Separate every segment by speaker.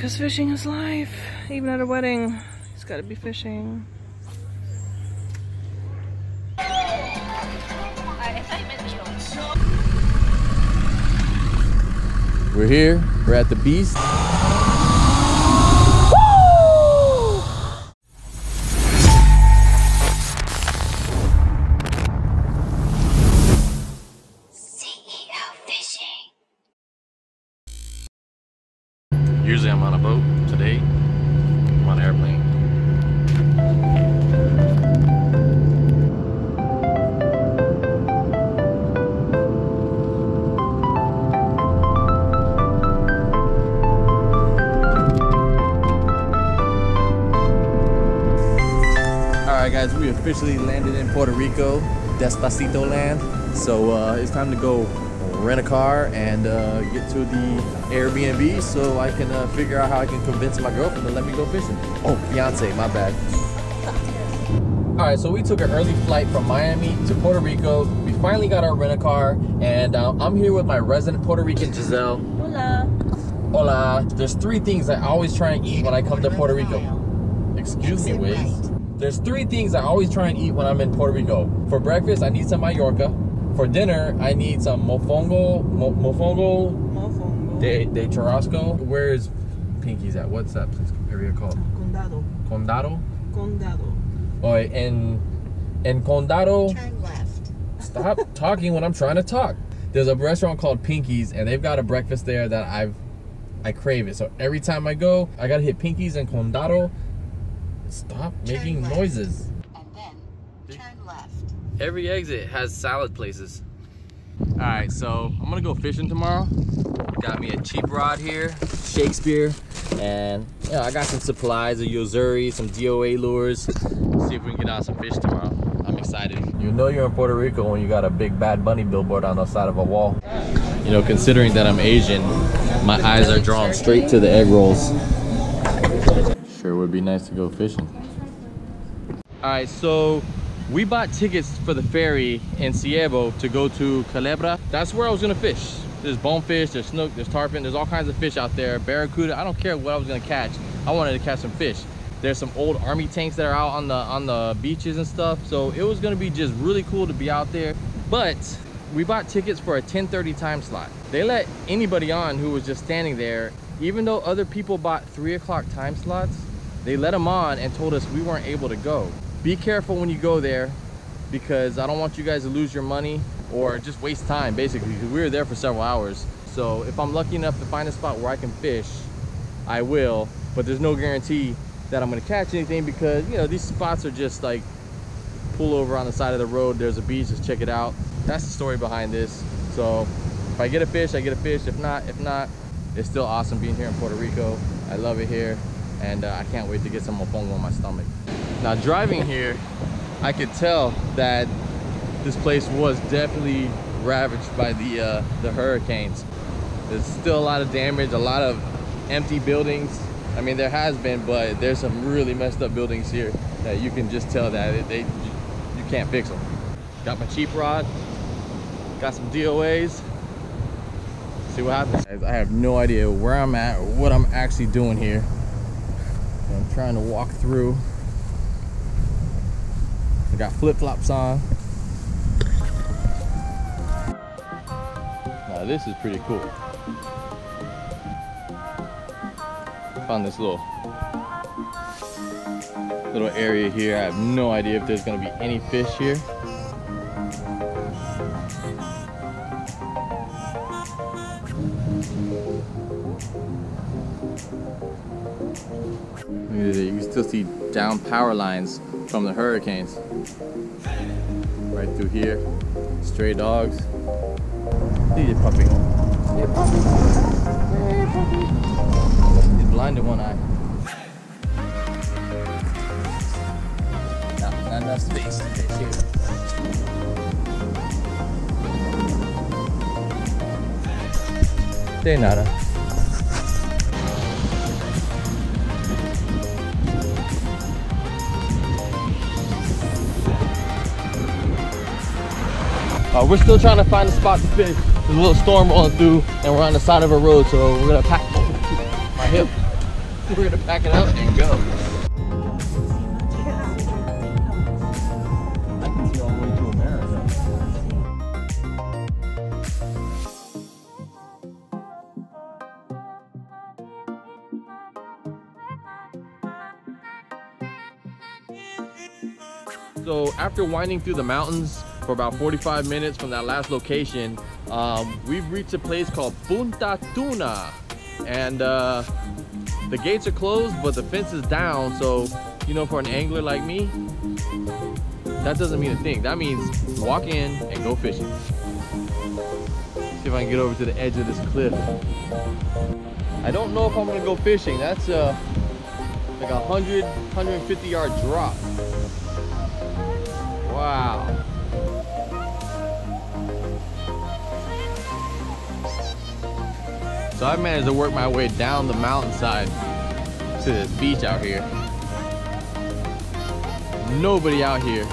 Speaker 1: Because fishing is life. Even at a wedding, he's got to be fishing.
Speaker 2: We're here. We're at the Beast. Usually I'm on a boat. Today, I'm on an airplane. Alright guys, we officially landed in Puerto Rico, Despacito land. So uh, it's time to go rent a car and uh, get to the Airbnb so I can uh, figure out how I can convince my girlfriend to let me go fishing. Oh, fiance, my bad. All right, so we took an early flight from Miami to Puerto Rico. We finally got our rent a car, and uh, I'm here with my resident Puerto Rican Giselle.
Speaker 1: Hola.
Speaker 2: Hola. There's three things I always try and eat when I come to Puerto Rico. Excuse me, Wiz. There's three things I always try and eat when I'm in Puerto Rico. For breakfast, I need some Mallorca. For dinner, I need some mofongo, mo, mofongo
Speaker 1: Mofongo.
Speaker 2: de, de churrasco. Where is Pinky's at? What's that place area called?
Speaker 1: Condado.
Speaker 2: Condado?
Speaker 1: Condado.
Speaker 2: Oh, in in Condado.
Speaker 3: Turn left.
Speaker 2: Stop talking when I'm trying to talk. There's a restaurant called Pinky's, and they've got a breakfast there that I've I crave it. So every time I go, I gotta hit Pinky's and Condado. Stop making
Speaker 3: left.
Speaker 2: noises.
Speaker 3: And then turn left.
Speaker 2: Every exit has salad places. All right, so I'm gonna go fishing tomorrow. Got me a cheap rod here, Shakespeare, and yeah, I got some supplies, a Yo-Zuri, some DOA lures. See if we can get on some fish tomorrow. I'm excited. You know you're in Puerto Rico when you got a big Bad Bunny billboard on the side of a wall. You know, considering that I'm Asian, my eyes are drawn straight to the egg rolls. Sure would be nice to go fishing. All right, so we bought tickets for the ferry in Ceiba to go to Culebra. That's where I was gonna fish. There's bonefish, there's snook, there's tarpon, there's all kinds of fish out there. Barracuda, I don't care what I was gonna catch. I wanted to catch some fish. There's some old army tanks that are out on the on the beaches and stuff. So it was gonna be just really cool to be out there. But we bought tickets for a 10:30 time slot. They let anybody on who was just standing there, even though other people bought three o'clock time slots, they let them on and told us we weren't able to go. Be careful when you go there because I don't want you guys to lose your money or just waste time basically because we were there for several hours. So if I'm lucky enough to find a spot where I can fish, I will, but there's no guarantee that I'm gonna catch anything because you know these spots are just like pull over on the side of the road, there's a beach, just check it out. That's the story behind this. So if I get a fish, I get a fish. If not, if not, it's still awesome being here in Puerto Rico. I love it here and uh, I can't wait to get some mofongo on my stomach. Now driving here, I could tell that this place was definitely ravaged by the uh, the hurricanes. There's still a lot of damage, a lot of empty buildings. I mean, there has been, but there's some really messed up buildings here that you can just tell that it, they you can't fix them. Got my cheap rod, got some DOAs. See what happens. I have no idea where I'm at or what I'm actually doing here. I'm trying to walk through. I got flip-flops on. Now this is pretty cool. Found this little little area here. I have no idea if there's gonna be any fish here. You can still see down power lines from the hurricanes. Right through here. Stray dogs. See the puppy. See the puppy. Puppy. He's blind in one eye. Not, not enough space to fish here. De nada. Uh, we're still trying to find a spot to fish. There's a little storm rolling through, and we're on the side of a road, so we're gonna pack my hip. We're gonna pack it up and go. So after winding through the mountains for about 45 minutes from that last location, um, we've reached a place called Punta Tuna. And uh, the gates are closed, but the fence is down. So, you know, for an angler like me, that doesn't mean a thing. That means walk in and go fishing. See if I can get over to the edge of this cliff. I don't know if I'm gonna go fishing. That's uh, like a 100, 150 yard drop. Wow. So I managed to work my way down the mountainside to this beach out here. Nobody out here.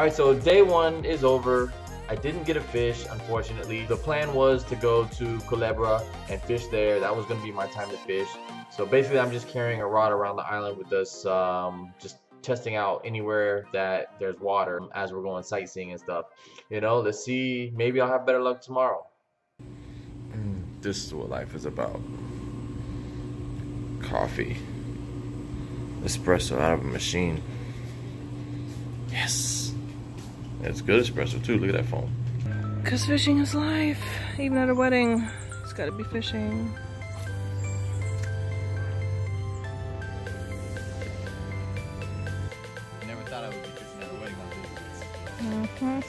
Speaker 2: All right, so day one is over. I didn't get a fish, unfortunately. The plan was to go to Culebra and fish there. That was gonna be my time to fish. So basically, I'm just carrying a rod around the island with us, um, just testing out anywhere that there's water as we're going sightseeing and stuff. You know, let's see. Maybe I'll have better luck tomorrow.
Speaker 4: This is what life is about. Coffee. Espresso out of a machine. Yes. It's good espresso too. Look at that foam.
Speaker 1: Cause fishing is life. Even at a wedding, it's gotta be fishing.
Speaker 2: Never thought I would be fishing at a wedding like this.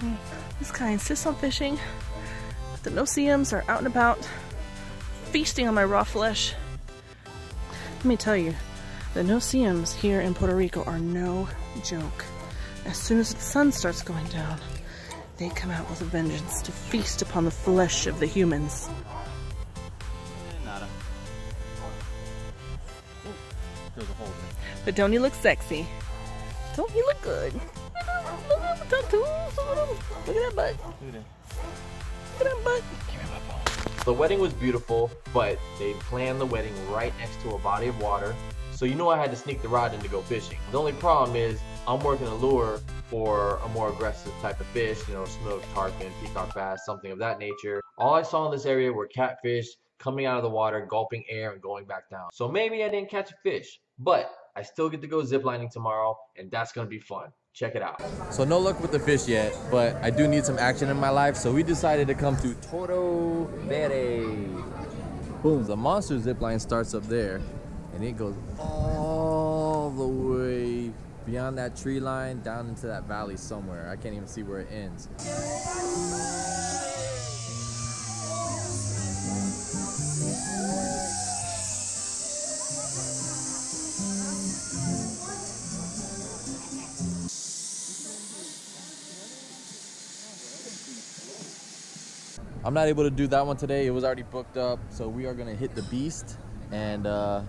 Speaker 1: Mm-hmm. This guy insists on fishing. The no-see-ums are out and about, feasting on my raw flesh. Let me tell you, the no-see-ums here in Puerto Rico are no joke. As soon as the sun starts going down, they come out with a vengeance to feast upon the flesh of the humans.
Speaker 2: Nada. There's a hole there.
Speaker 1: But don't he look sexy? Don't he look good? Look at that butt.
Speaker 2: Look at that.
Speaker 1: Look at that butt.
Speaker 2: The wedding was beautiful, but they planned the wedding right next to a body of water. So you know I had to sneak the rod in to go fishing. The only problem is I'm working a lure for a more aggressive type of fish, you know, snook, tarpon, peacock bass, something of that nature. All I saw in this area were catfish coming out of the water, gulping air and going back down. So maybe I didn't catch a fish, but I still get to go ziplining tomorrow and that's gonna be fun. Check it out. So no luck with the fish yet, but I do need some action in my life. So we decided to come to Toro Verde. Boom, the monster zipline starts up there and it goes all the way beyond that tree line down into that valley somewhere. I can't even see where it ends. I'm not able to do that one today. It was already booked up. So we are gonna hit the beast and uh,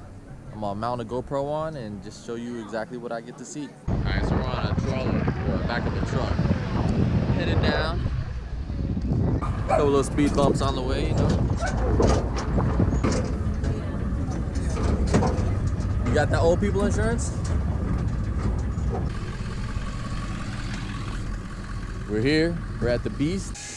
Speaker 2: I'm gonna mount a GoPro on and just show you exactly what I get to see. All right, so we're on a trolley, or back of the truck. Headed down. Couple little speed bumps on the way, you know. You got that old people insurance? We're here, we're at the beast.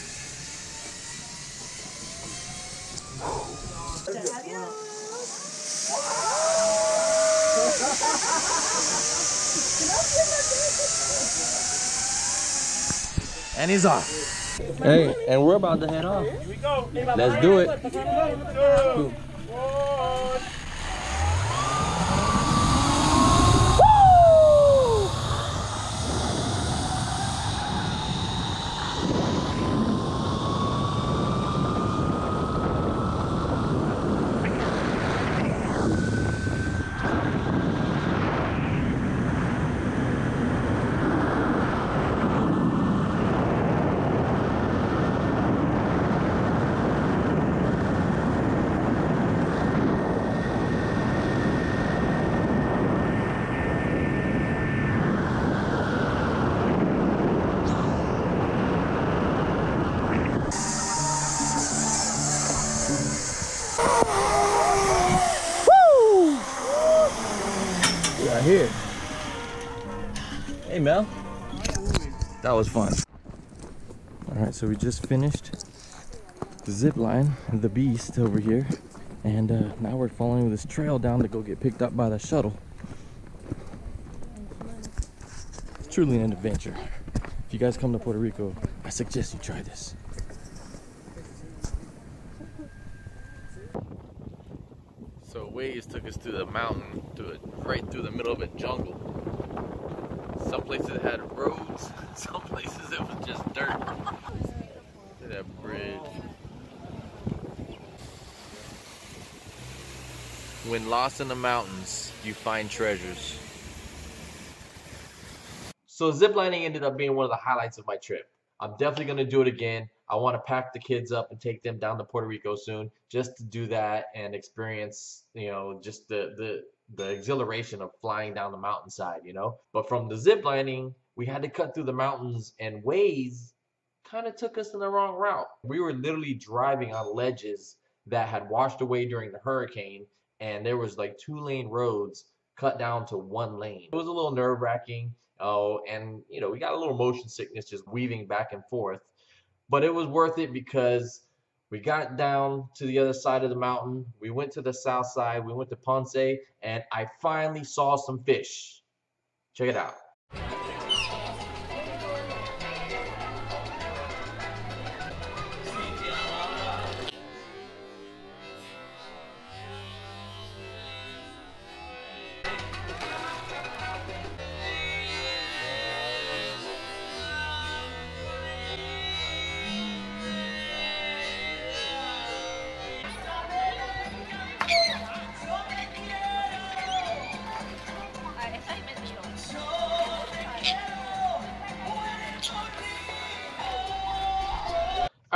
Speaker 2: And he's off. Hey, and we're about to head off. Let's do it. Cool. that was fun. All right, so we just finished the zip line, the beast over here. And uh, now we're following this trail down to go get picked up by the shuttle. It's truly an adventure. If you guys come to Puerto Rico, I suggest you try this. So Waze took us to the mountain, through it, right through the middle of a jungle. Some places it had roads, some places it was just dirt. Look at that bridge. When lost in the mountains, you find treasures. So ziplining ended up being one of the highlights of my trip. I'm definitely going to do it again. I want to pack the kids up and take them down to Puerto Rico soon just to do that and experience, you know, just the the the exhilaration of flying down the mountainside, you know. But from the zip lining, we had to cut through the mountains and Waze kind of took us in the wrong route. We were literally driving on ledges that had washed away during the hurricane and there was like two lane roads cut down to one lane. It was a little nerve wracking. Oh, and you know, we got a little motion sickness just weaving back and forth. But it was worth it because we got down to the other side of the mountain. We went to the south side. We went to Ponce, and I finally saw some fish. Check it out.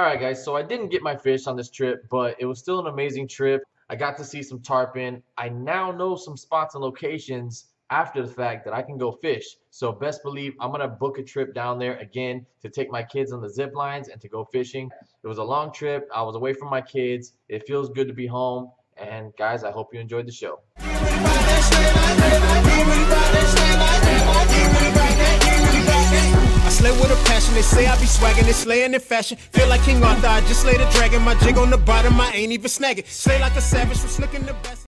Speaker 2: All right, guys. So I didn't get my fish on this trip, but it was still an amazing trip. I got to see some tarpon. I now know some spots and locations after the fact that I can go fish. So best believe I'm gonna book a trip down there again to take my kids on the zip lines and to go fishing. It was a long trip. I was away from my kids. It feels good to be home. And guys, I hope you enjoyed the show.
Speaker 5: Slay with a passion, they say I be swagging and slaying in fashion. Feel like King Arthur, I just slay the dragon. My jig on the bottom, I ain't even snagging. Slay like a savage, from slicking the best.